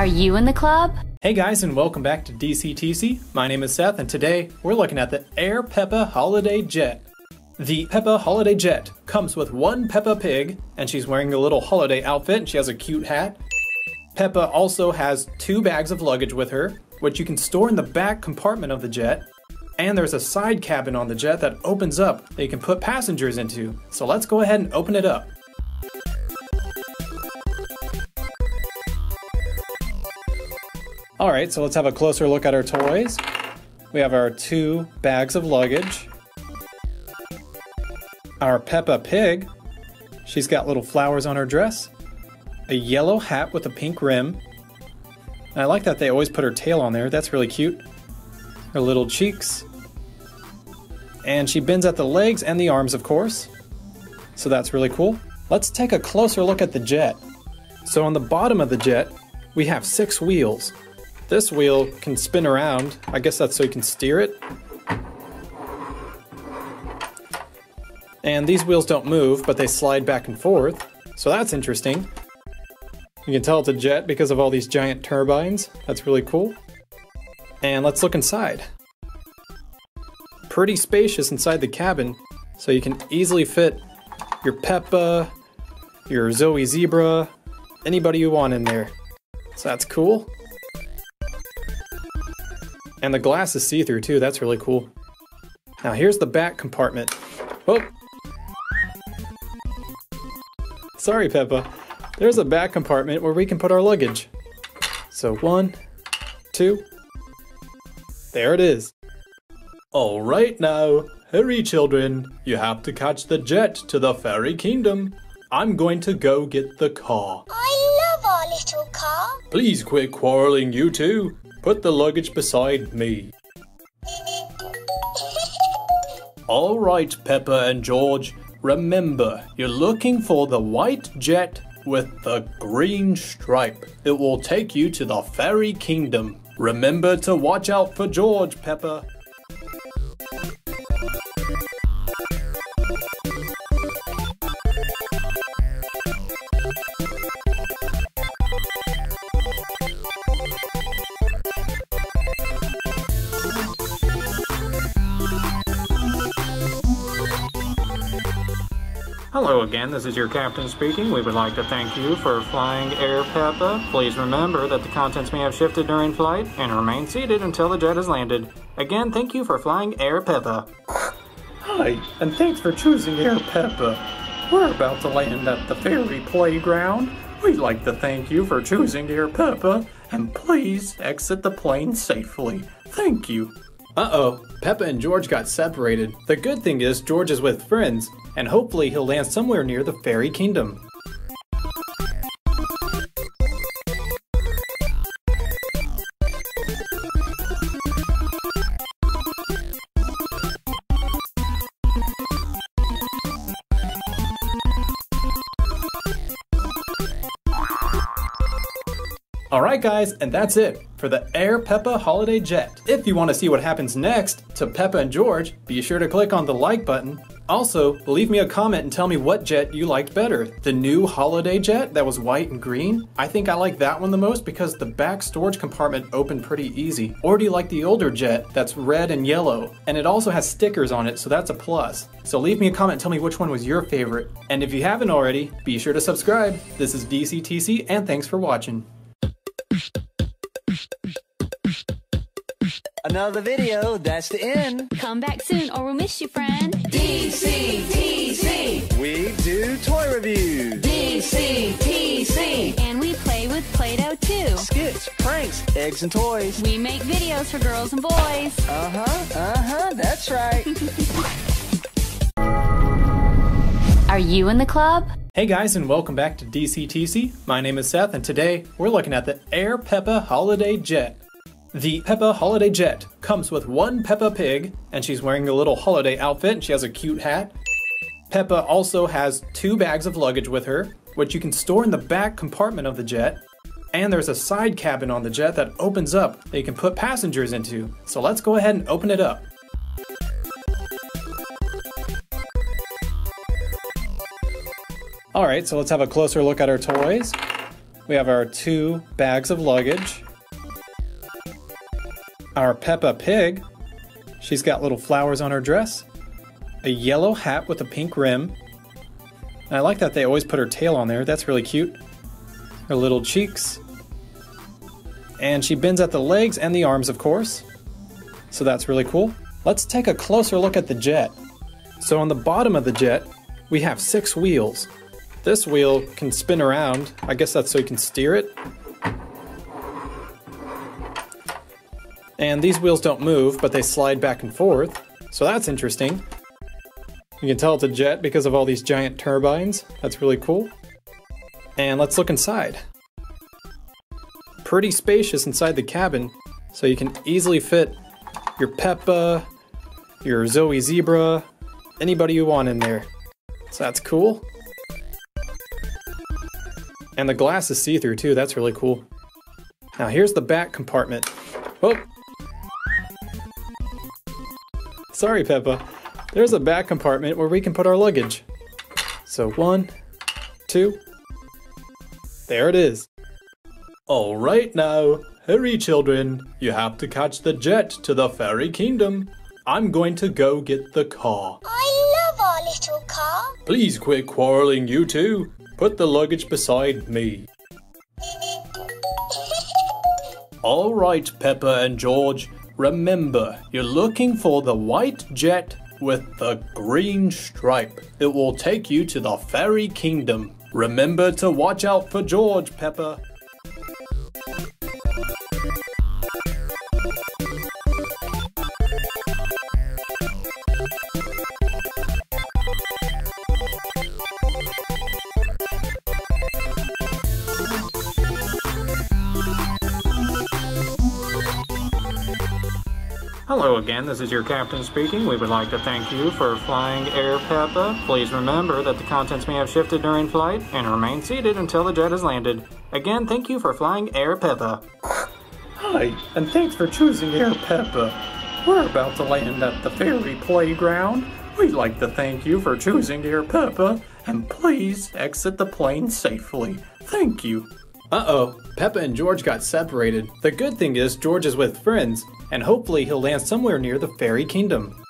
Are you in the club? Hey guys, and welcome back to DCTC. My name is Seth, and today we're looking at the Air Peppa Holiday Jet. The Peppa Holiday Jet comes with one Peppa Pig, and she's wearing a little holiday outfit, and she has a cute hat. Peppa also has two bags of luggage with her, which you can store in the back compartment of the jet. And there's a side cabin on the jet that opens up that you can put passengers into. So let's go ahead and open it up. All right, so let's have a closer look at our toys. We have our two bags of luggage. Our Peppa Pig. She's got little flowers on her dress. A yellow hat with a pink rim. And I like that they always put her tail on there. That's really cute. Her little cheeks. And she bends at the legs and the arms, of course. So that's really cool. Let's take a closer look at the jet. So on the bottom of the jet, we have six wheels. This wheel can spin around. I guess that's so you can steer it. And these wheels don't move, but they slide back and forth. So that's interesting. You can tell it's a jet because of all these giant turbines. That's really cool. And let's look inside. Pretty spacious inside the cabin, so you can easily fit your Peppa, your Zoe Zebra, anybody you want in there. So that's cool. And the glass is see-through too, that's really cool. Now here's the back compartment. Oh! Sorry, Peppa. There's a back compartment where we can put our luggage. So one, two, there it is. All right now, hurry children. You have to catch the jet to the fairy kingdom. I'm going to go get the car. I love our little car. Please quit quarreling, you two. Put the luggage beside me. All right, Peppa and George. Remember, you're looking for the white jet with the green stripe. It will take you to the fairy kingdom. Remember to watch out for George, Peppa. Hello again, this is your captain speaking. We would like to thank you for flying Air Peppa. Please remember that the contents may have shifted during flight and remain seated until the jet has landed. Again, thank you for flying Air Peppa. Hi, and thanks for choosing Air Peppa. We're about to land at the fairy playground. We'd like to thank you for choosing Air Peppa, and please exit the plane safely. Thank you. Uh-oh, Peppa and George got separated. The good thing is George is with friends, and hopefully he'll land somewhere near the fairy kingdom. Alright guys, and that's it for the Air Peppa Holiday Jet. If you want to see what happens next to Peppa and George, be sure to click on the like button. Also, leave me a comment and tell me what jet you liked better. The new Holiday Jet that was white and green? I think I like that one the most because the back storage compartment opened pretty easy. Or do you like the older jet that's red and yellow? And it also has stickers on it, so that's a plus. So leave me a comment and tell me which one was your favorite. And if you haven't already, be sure to subscribe. This is DCTC and thanks for watching. Another video, that's the end. Come back soon or we'll miss you, friend. DCTC. We do toy reviews, DCTC. And we play with Play Doh too. skits, pranks, eggs, and toys. We make videos for girls and boys. Uh huh, uh huh, that's right. Are you in the club? Hey guys, and welcome back to DCTC. My name is Seth, and today we're looking at the Air Peppa Holiday Jet. The Peppa Holiday Jet comes with one Peppa Pig, and she's wearing a little holiday outfit, and she has a cute hat. Peppa also has two bags of luggage with her, which you can store in the back compartment of the jet. And there's a side cabin on the jet that opens up that you can put passengers into. So let's go ahead and open it up. Alright, so let's have a closer look at our toys. We have our two bags of luggage. Our Peppa Pig. She's got little flowers on her dress. A yellow hat with a pink rim. And I like that they always put her tail on there. That's really cute. Her little cheeks. And she bends at the legs and the arms, of course. So that's really cool. Let's take a closer look at the jet. So on the bottom of the jet, we have six wheels. This wheel can spin around. I guess that's so you can steer it. And these wheels don't move, but they slide back and forth. So that's interesting. You can tell it's a jet because of all these giant turbines. That's really cool. And let's look inside. Pretty spacious inside the cabin, so you can easily fit your Peppa, your Zoe Zebra, anybody you want in there. So that's cool. And the glass is see-through too, that's really cool. Now here's the back compartment. Oh! Sorry, Peppa. There's a back compartment where we can put our luggage. So one, two, there it is. All right now, hurry children. You have to catch the jet to the fairy kingdom. I'm going to go get the car. I love our little car. Please quit quarreling, you two. Put the luggage beside me. All right, Peppa and George. Remember, you're looking for the white jet with the green stripe. It will take you to the fairy kingdom. Remember to watch out for George, Peppa. Again, this is your captain speaking. We would like to thank you for flying Air Peppa. Please remember that the contents may have shifted during flight and remain seated until the jet has landed. Again, thank you for flying Air Peppa. Hi, and thanks for choosing Air Peppa. We're about to land at the fairy playground. We'd like to thank you for choosing Air Peppa, and please exit the plane safely. Thank you. Uh oh, Peppa and George got separated. The good thing is, George is with friends, and hopefully he'll land somewhere near the fairy kingdom.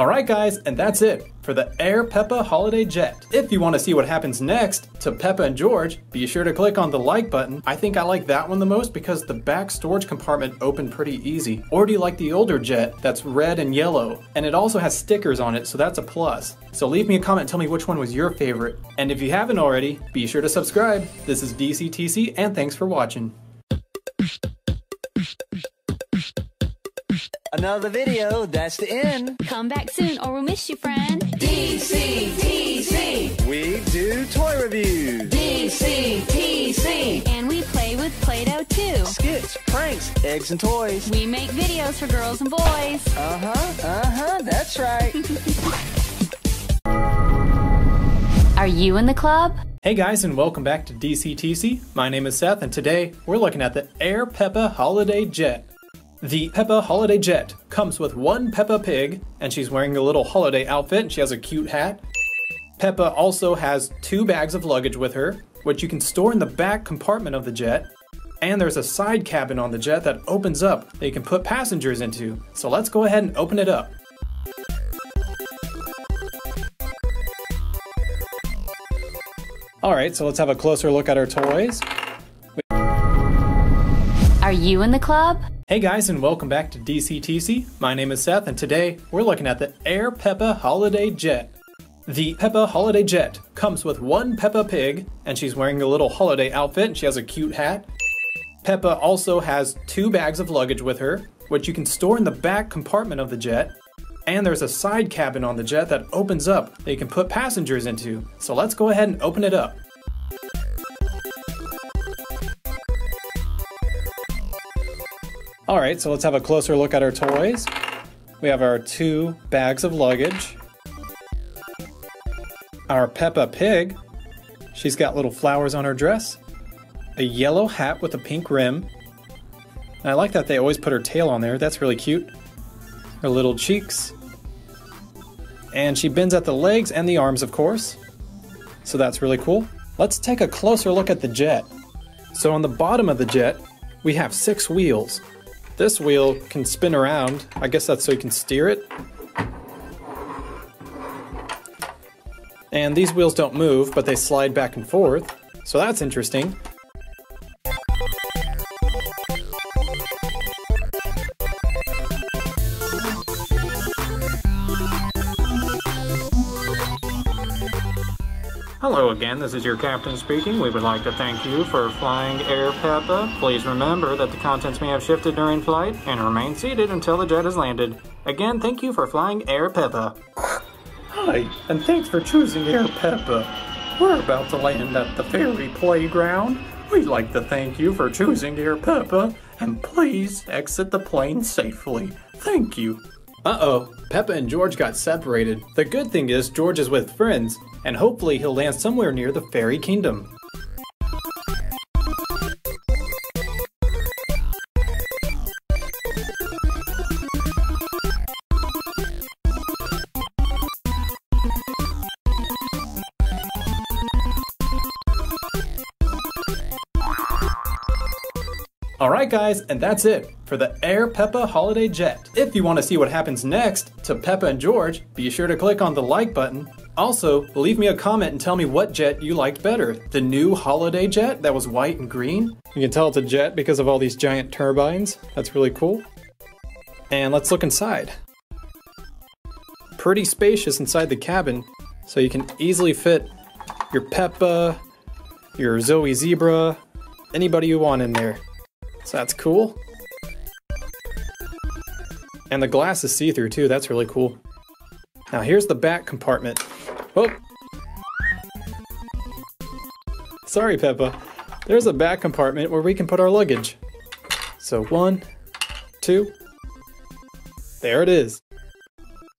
Alright guys, and that's it for the Air Peppa Holiday Jet. If you want to see what happens next to Peppa and George, be sure to click on the like button. I think I like that one the most because the back storage compartment opened pretty easy. Or do you like the older jet that's red and yellow? And it also has stickers on it, so that's a plus. So leave me a comment and tell me which one was your favorite. And if you haven't already, be sure to subscribe. This is DCTC, and thanks for watching. Another video, that's the end. Come back soon or we'll miss you, friend. DCTC. We do toy reviews, DCTC. And we play with Play Doh too. skits, pranks, eggs, and toys. We make videos for girls and boys. Uh huh, uh huh, that's right. Are you in the club? Hey guys, and welcome back to DCTC. My name is Seth, and today we're looking at the Air Peppa Holiday Jet. The Peppa Holiday Jet comes with one Peppa Pig, and she's wearing a little holiday outfit, and she has a cute hat. Peppa also has two bags of luggage with her, which you can store in the back compartment of the jet. And there's a side cabin on the jet that opens up that you can put passengers into. So let's go ahead and open it up. Alright, so let's have a closer look at our toys. Are you in the club? Hey guys, and welcome back to DCTC. My name is Seth, and today we're looking at the Air Peppa Holiday Jet. The Peppa Holiday Jet comes with one Peppa Pig, and she's wearing a little holiday outfit, and she has a cute hat. Peppa also has two bags of luggage with her, which you can store in the back compartment of the jet. And there's a side cabin on the jet that opens up that you can put passengers into. So let's go ahead and open it up. Alright, so let's have a closer look at our toys. We have our two bags of luggage, our Peppa Pig, She's got little flowers on her dress, a yellow hat with a pink rim. And I like that they always put her tail on there. That's really cute. Her little cheeks. And she bends at the legs and the arms, of course. So that's really cool. Let's take a closer look at the jet. So on the bottom of the jet, we have six wheels. This wheel can spin around. I guess that's so you can steer it. And these wheels don't move, but they slide back and forth. So that's interesting. Hello again, this is your captain speaking. We would like to thank you for flying Air Peppa. Please remember that the contents may have shifted during flight and remain seated until the jet has landed. Again, thank you for flying Air Peppa. Hi, and thanks for choosing Air Peppa. We're about to land at the fairy playground. We'd like to thank you for choosing Air Peppa, and please exit the plane safely. Thank you. Uh oh, Peppa and George got separated. The good thing is, George is with friends, and hopefully he'll land somewhere near the Fairy Kingdom. Alright guys, and that's it for the Air Peppa Holiday Jet. If you want to see what happens next to Peppa and George, be sure to click on the like button. Also, leave me a comment and tell me what jet you liked better. The new holiday jet that was white and green? You can tell it's a jet because of all these giant turbines. That's really cool. And let's look inside. Pretty spacious inside the cabin, so you can easily fit your Peppa, your Zoe Zebra, anybody you want in there. So that's cool. And the glass is see-through too, that's really cool. Now here's the back compartment. Oh! Sorry, Peppa. There's a back compartment where we can put our luggage. So one, two, there it is.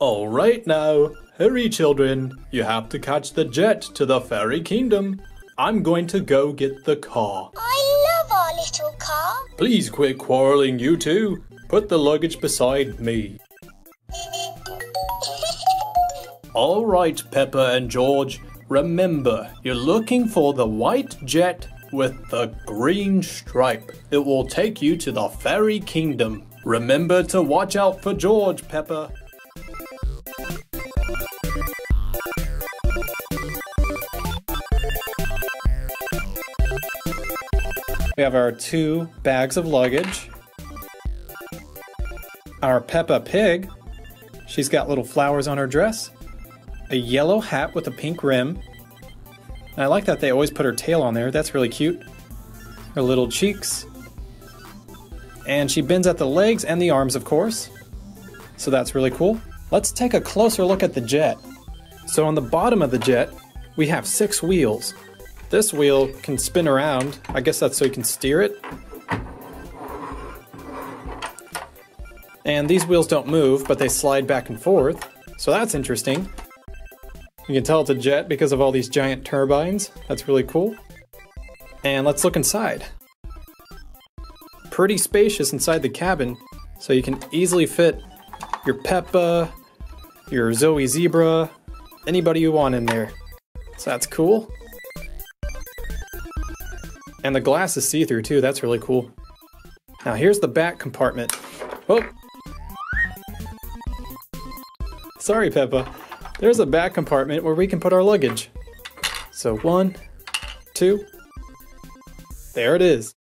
Alright now, hurry children, you have to catch the jet to the fairy kingdom. I'm going to go get the car. Please quit quarreling, you two. Put the luggage beside me. All right, Peppa and George. Remember, you're looking for the white jet with the green stripe. It will take you to the fairy kingdom. Remember to watch out for George, Peppa. We have our two bags of luggage. Our Peppa Pig. She's got little flowers on her dress. A yellow hat with a pink rim. And I like that they always put her tail on there. That's really cute. Her little cheeks. And she bends at the legs and the arms, of course. So that's really cool. Let's take a closer look at the jet. So on the bottom of the jet, we have six wheels. This wheel can spin around. I guess that's so you can steer it. And these wheels don't move, but they slide back and forth. So that's interesting. You can tell it's a jet because of all these giant turbines. That's really cool. And let's look inside. Pretty spacious inside the cabin, so you can easily fit your Peppa, your Zoe Zebra, anybody you want in there. So that's cool. And the glass is see-through too, that's really cool. Now here's the back compartment. Oh! Sorry, Peppa. There's a back compartment where we can put our luggage. So one, two, there it is.